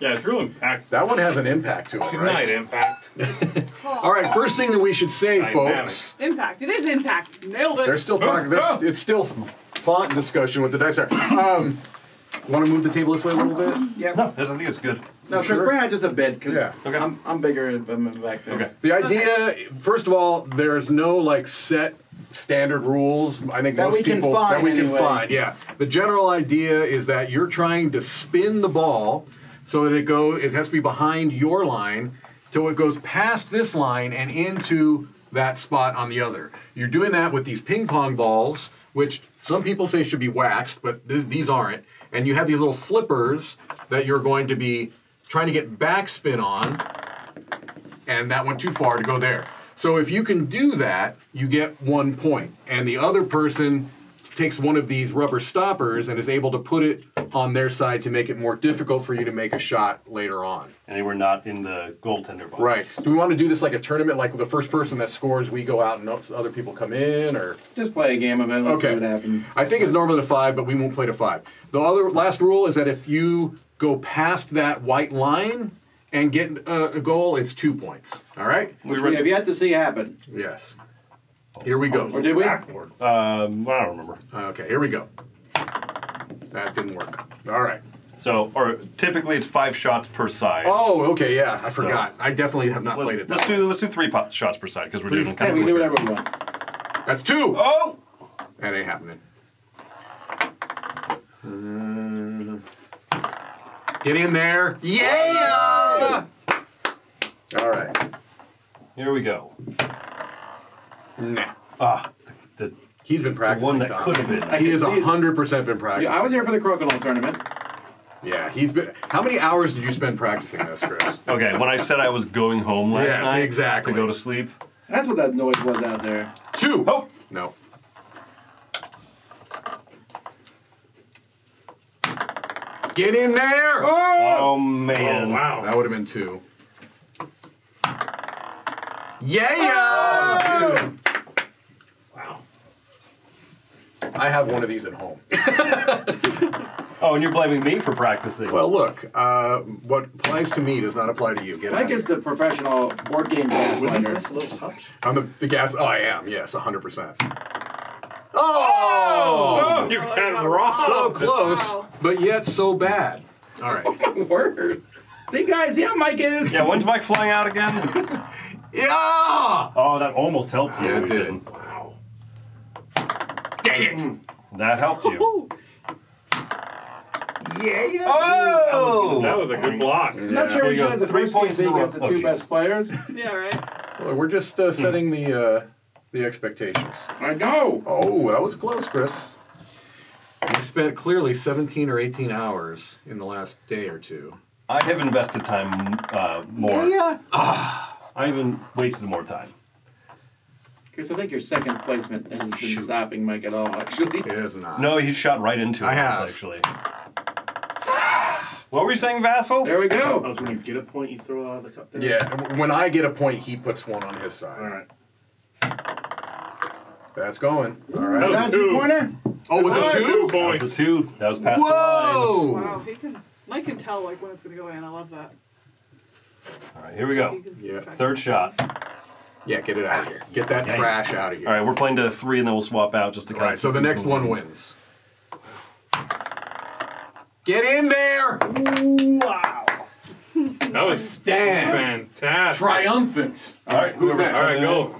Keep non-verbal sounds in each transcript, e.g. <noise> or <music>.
Yeah, it's real impact. That one has an impact to it, Good right? night, impact. All right, first thing that we should say, Dynamic. folks. Impact. It is impact. Nailed it. They're still talking. There's, it's still font discussion with the dice there. Um, want to move the table this way a little bit? Yeah. No, I think it's good. No, Chris, Sure. bring out just a bit because Yeah. Okay. I'm, I'm bigger if I'm back there. Okay. The idea, first of all, there's no like set standard rules. I think That most we can people find that we can find. Yeah. The general idea is that you're trying to spin the ball so that it go. It has to be behind your line, so it goes past this line and into that spot on the other. You're doing that with these ping pong balls, which some people say should be waxed, but th- these aren't. And you have these little flippers that you're going to be trying to get backspin on and that went too far to go there. So if you can do that, you get one point, and the other person takes one of these rubber stoppers and is able to put it on their side to make it more difficult for you to make a shot later on. And we're not in the goaltender box. Right. Do we want to do this like a tournament, like the first person that scores, we go out and other people come in, or? Just play a game of it. Let's Okay. see what happens. I think it's normally to five, but we won't play to five. The other last rule is that if you go past that white line and get a, a goal, it's two points. All right? Which we have yet to see happen. Yes. Here we go. Or did we? Backward. Um, I don't remember. Okay, here we go. That didn't work. All right. So, or typically it's five shots per side. Oh, okay, yeah, I forgot. I definitely have not Let- played it. Let's do let's do three pot shots per side because we're doing Yeah, kind we of can do whatever we want. That's two. Oh, That ain't happening. Mm. Get in there. Yeah! All right. here we go. Nah. Ah, the, the, He's been the practicing. one that Tom. could have been. He has I see it. hundred percent been practicing. Yeah, I was here for the crocodile tournament. Yeah, he's been. How many hours did you spend practicing this, Chris? <laughs> Okay, when I said I was going home last Yes, night exactly. to go to sleep. That's what that noise was out there. Two. Oh, No. Get in there. oh man! Oh, wow. That would have been two. Yeah! Wow. I have one of these at home. <laughs> Oh, and you're blaming me for practicing. Well, look, uh, what applies to me does not apply to you. Get Mike is the professional board game gaslighter. little touch. I'm the, the gas. Oh, I am. Yes, 100%. Oh! Oh, you Oh, got you it got wrong. So close, Wow. but yet so bad. All right. <laughs> Word. See, guys, yeah, Mike is? yeah, when's Mike flying out again? <laughs> Yeah! Oh, that almost helped you. Yeah, it We did. Didn't. Wow. Dang it! That helped you. Ooh. Yeah! Oh! That was a good block. I'm not sure Here we should have the Three first game points be in against the Oh, two jeez. best players. <laughs> Yeah, right. Well, we're just uh, setting the uh, the expectations. I know. Oh, that was close, Chris. You spent clearly 17 or 18 hours in the last day or two. I have invested time uh, more. Yeah. I even wasted more time. Chris, I think your second placement hasn't been oh, Shoot. stopping Mike at all, actually. It is not. No, he shot right into it. I have. actually. What were you saying, Vasel? There we I go. was when you get a point, you throw out the cup. There. Yeah, when I get a point, he puts one on his side. right. That's going. All right. That right. was That's two. two pointer. Oh, was it Two two? That was a two. That was past the line. Whoa! Wow, he can. Mike can tell like when it's gonna go in. I love that. All right, here we go. Yeah. practice. Third shot. Yeah, get it out of here. Get that Yeah. trash out of here. All right, we're playing to three, and then we'll swap out just to All kind right, of. so the next one wins. Get in there! Wow. That was Stand. fantastic. Triumphant. All right, whoever's All right, go.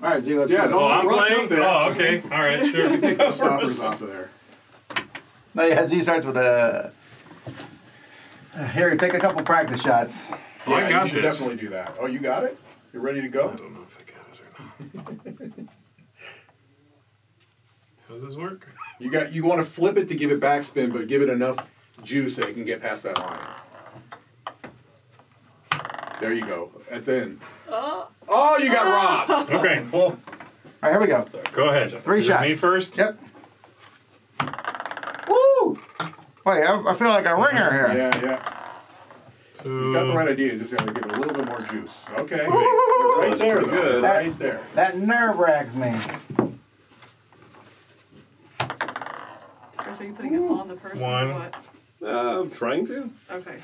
All right, G, let's Yeah, do it. no, Oh, I'm Russ playing. up there. Oh, okay. All right, sure. We take those <laughs> stoppers off of there. No, yeah, Z starts with a. Uh, Here, take a couple practice shots. Oh, I got you should this. definitely do that. Oh, you got it? You're ready to go? I don't know if I got it or not. <laughs> How does this work? You got. You want to flip it to give it backspin, but give it enough juice that it can get past that line. There you go. That's in. Oh, Oh, you got robbed. <laughs> Okay, well, All right, here we go. go ahead. Three Is shots. Me first? Yep. Woo! Wait, I, I feel like a ringer here. Yeah, yeah. He's got the right idea. You just got to give it a little bit more juice. Okay. Woo! Right there, pretty though. good. Right there. That nerve wracks me. Chris, are you putting it on the person One. or what? Uh, I'm trying to. Okay.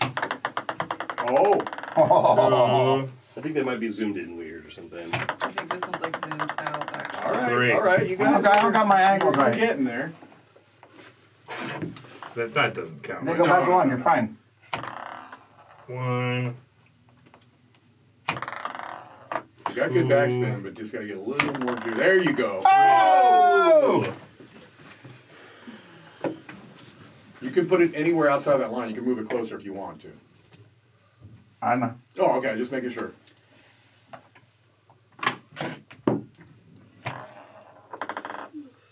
Oh, Uh, I think they might be zoomed in weird or something. I think this one's like zoomed out. Actually. all right, Three. all right. You guys, Okay, I don't got my angles We're getting there. That, that doesn't count. They go past the line. You're fine. One. You got good backspin, but just gotta get a little more juice. There you go. Oh! You can put it anywhere outside that line. You can move it closer if you want to. I know. Oh, okay. Just making sure.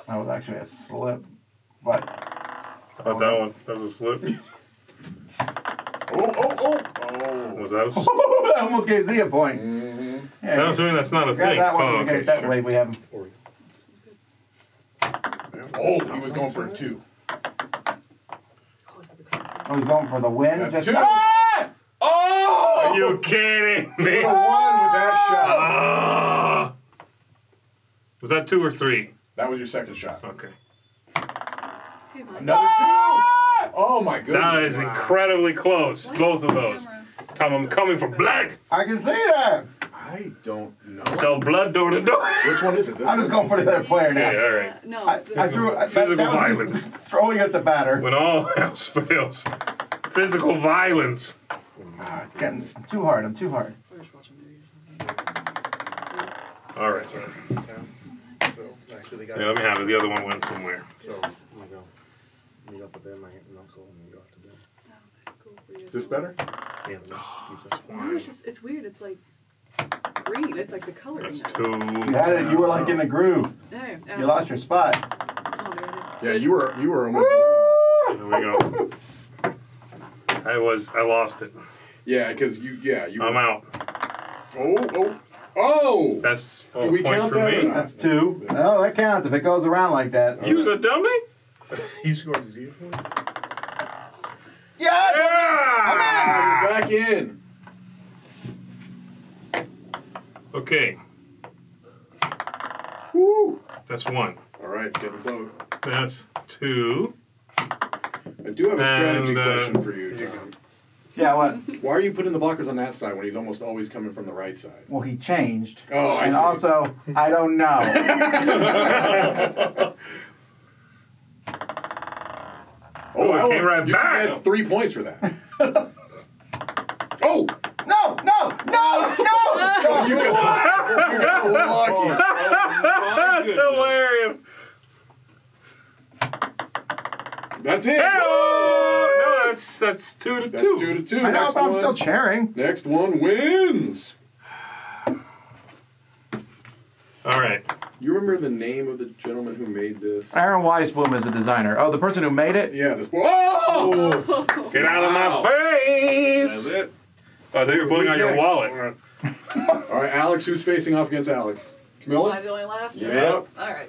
That was actually a slip, but How about that one? That was a slip. <laughs> Oh, oh, oh, oh. Was that a slip? <laughs> that almost gave Z a point. Mhm. Yeah, I'm assuming that's not a yeah, thing. that oh, wasn't the okay, case. That sure. way we have him. Oh, he was going for a two. Oh, is that the color? Oh, he's going for the win. That's Just two. Ah! Oh! Are you kidding me? would have won with that shot. Ah. was that two or three? That was your second shot. Okay. Another two. Oh my goodness. That is Wow. incredibly close. Both of those. Camera. Tom, I'm coming for blood. I can see that. I don't know. Sell blood door to door. Which one is it? This I'm just going for the other player now. Okay, all right. Uh, no, I, I threw. That, Physical that was me violence. throwing at the batter. When all <laughs> else fails, physical violence. Ah, getting, I'm too hard. I'm too hard. We're just watching movies or something. All right. So, actually, they got Yeah, let me have it. The other one went somewhere. So, I'm gonna go meet up with them, my aunt and uncle, and then go after them. Oh, okay, cool. We Is this better? Yeah, That's <gasps> No, fine. it's just it's weird. It's like green. It's like the color. That's in it. two. You had it. You were like in the groove. Hey, You lost your spot. Oh, there it is. Yeah, you were. You were almost. There we go. I was. I lost it. Yeah, because you. Yeah, you. I'm were. out. Oh, oh, oh! That's Do a we point count for that me. That's two. No, that counts if it goes around like that. Use a dummy. You scored zero. Yes! Ah, Yeah. you're back in. Okay, Woo! that's one. All right, get getting close. That's two. I do have a strategy And, uh, question for you, Tom. Yeah, what? Why are you putting the blockers on that side when he's almost always coming from the right side? Well, he changed. Oh, I and see. also, I don't know. <laughs> <laughs> <laughs> Oh, it I came right you back. That's three points for that. <laughs> oh, no, no, no, no! <laughs> you got, you got lucky. <laughs> That's hilarious. That's it. Oh, no, that's that's two to That's two. two to two. I know, Next but I'm one- still cheering. Next one wins. All right. You remember the name of the gentleman who made this? Aaron Weissblum is a designer. Oh, the person who made it? Yeah, this. Oh! Get out of my face. That's it. Oh, they were pulling out your Next. wallet. All right, Alex. Who's facing off against Alex? Am I Camilla. the only left? Yep. All right.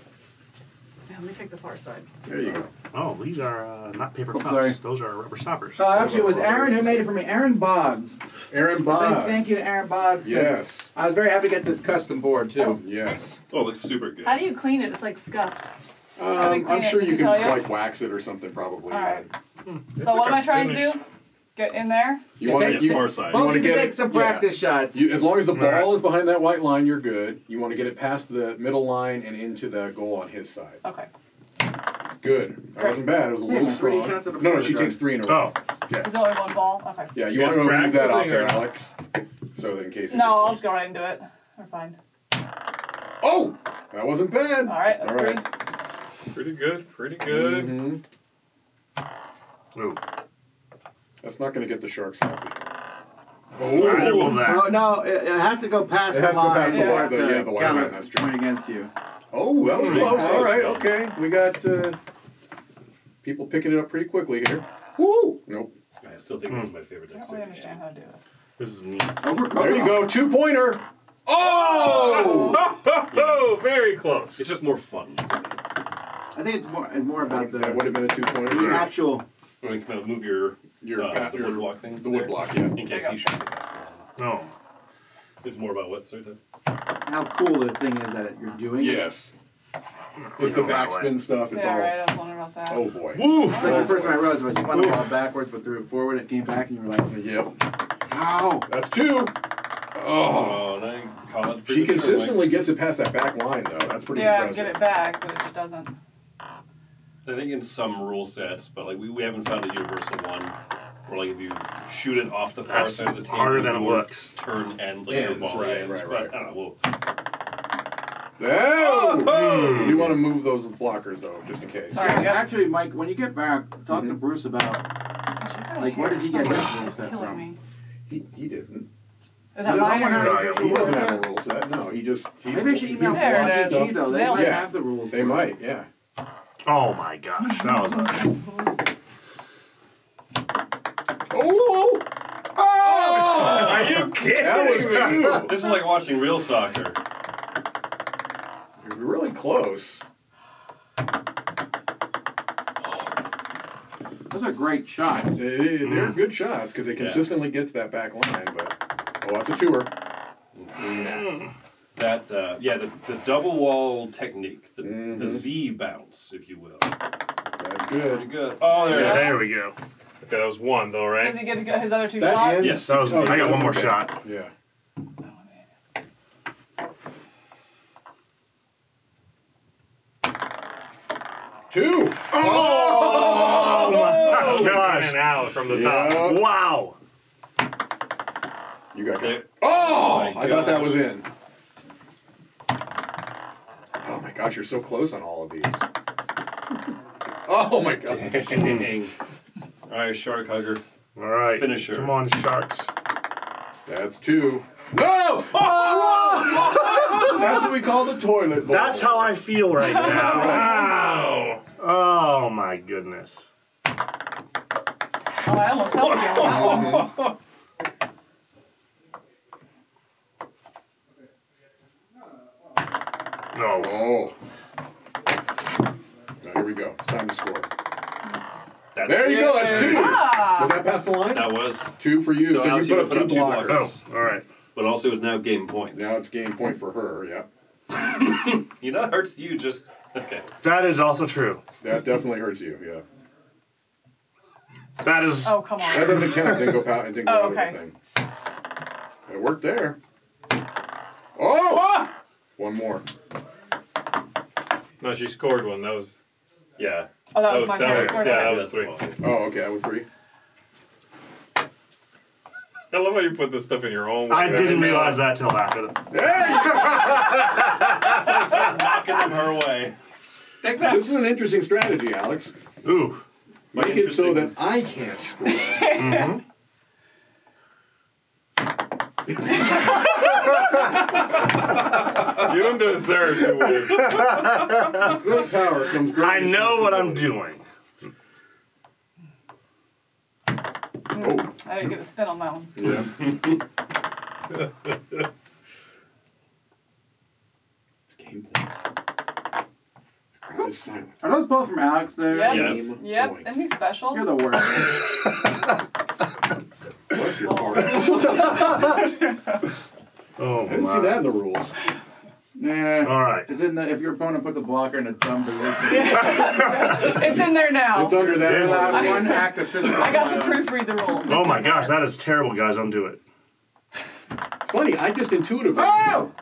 Yeah, let me take the far side. There you go. Oh, these are uh, not paper cups. sorry. Those are rubber stoppers. So actually, it was Aaron who made it for me. Aaron Boggs. Aaron Boggs. Thank, thank you to Aaron Boggs. 'cause Yes. I was very happy to get this custom board too. Yes. Oh, it looks super good. How do you clean it? It's like scuffed. Um, I'm sure you can you? like wax it or something probably. All right. It's So like what am I trying to do? Get in there. You Yeah, want take- to you, far side. you Well, wanna you can get take it- some yeah. practice shots. You, as long as the ball Right. is behind that white line, you're good. You want to get it past the middle line and into the goal on his side. Okay. Good. That wasn't bad. It was a little Yeah, three strong. shots at the No, no, she guys. takes three in a row. Oh, Is there only one ball? Okay. Yeah, you You want to guys remove that off there, Alex. So that in case. No, I'll just go right into it. We're fine. Oh, that wasn't bad. All right, that's All three. pretty good. Pretty good. Mhm. Ooh. That's not going to get the sharks happy. Neither will that. Well, no, it, it has to go past It the has to go line. past the for line, but yeah, the white count line, it that's true. Point against you. Oh, that was Pretty close. close, All right, okay. We got uh, people picking it up pretty quickly here. Woo! Nope. I still think this is my favorite I don't really understand how to do this. This is neat. Over, There you go. Two pointer. Oh! <laughs> Oh, very close. It's just more fun. I think it's more, it's more about the, That would have been a two the pointer. actual. When you kind of move your, Your, uh, pa- the your wood block. The wood block, yeah. In case he shoots it past the. No. It's more about what? Sorry, Ted? how cool the thing is that you're doing. Yes. It's the backspin stuff. It's Yeah, all. right. I was wondering about that. Oh boy. Woo! Like the first time I realized was spun the ball backwards, but threw it forward. It came back, and you were like, Yep. "How?" That's two. Oh. Oh, now you call it She premature, consistently gets it past that back line though. That's pretty yeah, impressive. get it back, but it just doesn't. Mike. I think in some rule sets, but like we, we haven't found a universal one where like if you shoot it off the far That's side of the table, harder than it your looks. Turn ends like your Ends, ball right, ends. right, but right. I don't know. Oh! Hmm. You want to move those flockers though, just in case. Sorry. Yeah, yep. Actually, Mike, when you get back, talk to mm-hmm. Bruce about. Like, where did he get Something his rule set from? me. He, he didn't. Is that No, mine no, or no, yours? no. He doesn't have a rule set. No, he just. He, Maybe I should email There it Watch is. and see, though. They Nailed might it. have the rules. They for it. might, yeah. Oh my gosh, that was a. Oh! Oh! Are you oh! kidding? That was two. This is like watching real soccer. You're really close. Those are great shots. Mm. They- they- They're good shots because they consistently get to that back line, but oh, that's a tour. Mm. That uh, yeah, the, the double wall technique, the, the Mhm. Z bounce, if you will. That's good. Pretty good. good. Oh, there it is. There we go. Okay, that was one though, Does right? he get to get his other two That shots? is- Yes. That was. Oh, I got one more okay. shot. Yeah. Two. Oh my <laughs> gosh. And out from the Yeah. top. Wow. You got There- it. Oh, my I thought that was in. Oh my gosh, you're so close on all of these. Oh my god. Dang. All right, shark hugger. All right. Finisher. Come on, sharks. That's two. No! Oh! That's what we call the toilet bowl. That's how I feel right now. wow. Oh my goodness. Oh, I almost helped you oh, on that one. Oh. Now here we go. It's time to score. That's There you go. That's two. Was Ah! that past the line? That was. Two for you. So So, Alex, you you put up two blockers. Oh, all right. But also it's now game points. Now it's game point for her. Yeah. <laughs> You know, it hurts you just. Okay. That is also true. That definitely hurts you. Yeah. That is. Oh, come on. That doesn't count. It didn't go pow- It didn't go <laughs> Oh, out of the okay. thing. It worked there. Oh! Ah! One more. No, she scored one. That was. Yeah. Oh, that was That my was- turn. that I was- yeah, that was three. Oh, okay. That was three. I love how you put this stuff in your own. I didn't realize that till after. The, There <laughs> you Knocking them her way. go. This is an interesting strategy, Alex. ooh. Make it so that I can't score. Mm-hmm. <laughs> You don't deserve to win. Great power comes great I know what I'm doing. Oh, I didn't get a spin on that one. yeah. <laughs> it's game point. The crowd is silent. Are those both from Alex there? Yep. Yes. Yep. point. Isn't he special? You're the worst. Bless your Oh. <laughs> heart. <laughs> Oh I didn't my. see that in the rules. Nah. All right. It's in the if your opponent puts a blocker in a dumb position. <laughs> It's in there now. It's under that. Yes. That one act of physical. I got to proofread the rules. Oh my gosh, that is terrible, guys. Undo it. Funny, I just intuitively. Oh! <laughs>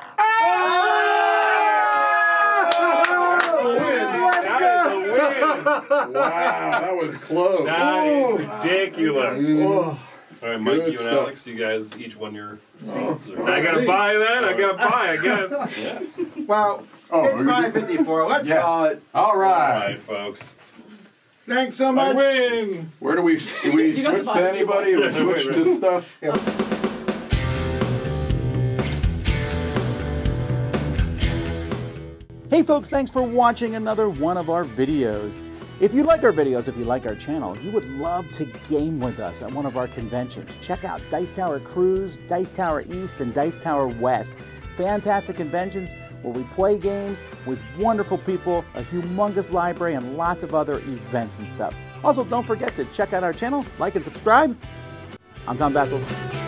Wow, that was close. That is ridiculous. Mm. All right, Mike, Good you and stuff. Alex, you guys each won your oh. seats. or- <laughs> I gotta buy that. I gotta buy. I guess. <laughs> Yeah. Well, Oh, it's 554. <laughs> Let's Yeah. call it. All All right. right, folks. Thanks so I much. win. Where do we do we You got switch to box. anybody? Or Yeah, switch wait, to stuff? Hey folks, thanks for watching another one of our videos. If you like our videos, if you like our channel, you would love to game with us at one of our conventions. Check out Dice Tower Cruise, Dice Tower East, and Dice Tower West. Fantastic conventions where we play games with wonderful people, a humongous library, and lots of other events and stuff. Also, don't forget to check out our channel, like and subscribe. I'm Tom Vasel.